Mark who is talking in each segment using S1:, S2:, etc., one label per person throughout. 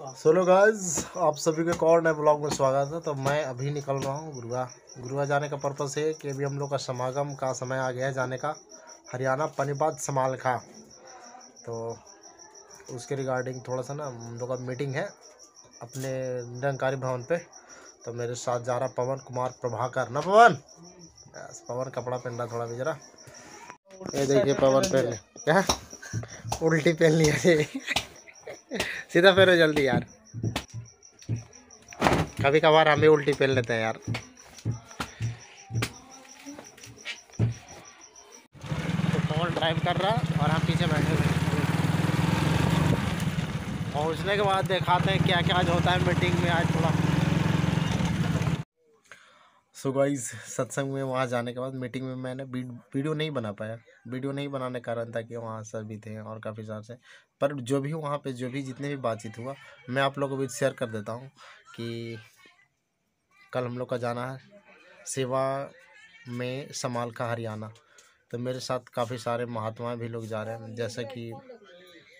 S1: Solo guys आप सभी के कौन नए ब्लॉग में स्वागत है। तो मैं अभी निकल रहा हूँ गुरुआ। गुरुआ जाने का पर्पस है कि अभी हम लोग का समागम का समय आ गया है जाने का। हरियाणा पनीपात समाल का तो उसके रिगार्डिंग थोड़ा सा ना हम लोग का मीटिंग है अपने निरंकारी भवन पे। तो मेरे साथ जा रहा पवन कुमार प्रभाकर। ना पवन? पवन कपड़ा पहन रहा थोड़ा भी जरा। ये देखिए पवन पहन क्या? उल्टी पहन लिया सीधा फेरो जल्दी यार। कभी कभार हम भी उल्टी पहन लेते हैं यार। ड्राइव कर रहा और हम पीछे बैठे हुए पहुँचने के बाद दिखाते हैं क्या क्या आज होता है मीटिंग में आज थोड़ा। सो गाइस सत्संग में वहाँ जाने के बाद मीटिंग में मैंने वीडियो नहीं बना पाया। वीडियो नहीं बनाने का कारण था कि वहाँ सर भी थे और काफ़ी सारे से पर जो भी वहाँ पे, जो भी जितने भी बातचीत हुआ, मैं आप लोगों को भी शेयर कर देता हूँ कि कल हम लोग का जाना है सेवा में समाल का हरियाणा। तो मेरे साथ काफ़ी सारे महात्मा भी लोग जा रहे हैं। जैसे कि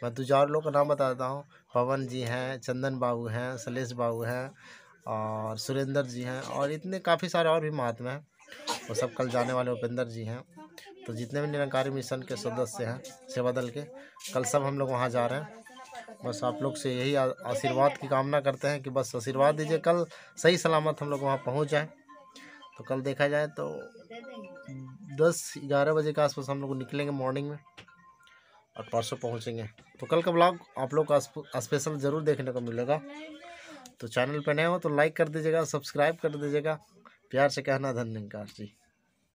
S1: मैं दो चार लोग का नाम बता देता हूँ। पवन जी हैं, चंदन बाबू हैं सलेश बाबू हैं और सुरेंद्र जी हैं और इतने काफ़ी सारे और भी महात्मा हैं वो सब कल जाने वाले उपेंद्र जी हैं। तो जितने भी निरंकारी मिशन के सदस्य हैं सेवा दल के, कल सब हम लोग वहाँ जा रहे हैं। बस आप लोग से यही आशीर्वाद की कामना करते हैं कि बस आशीर्वाद दीजिए, कल सही सलामत हम लोग वहाँ पहुँच जाएँ। तो कल देखा जाए तो दस ग्यारह बजे के आसपास हम लोग निकलेंगे मॉर्निंग में और परसों पहुँचेंगे। तो कल का ब्लॉग आप लोग का स्पेशल ज़रूर देखने को मिलेगा। तो चैनल पर नए हो तो लाइक कर दीजिएगा, सब्सक्राइब कर दीजिएगा। प्यार से कहना धन्यवाद जी।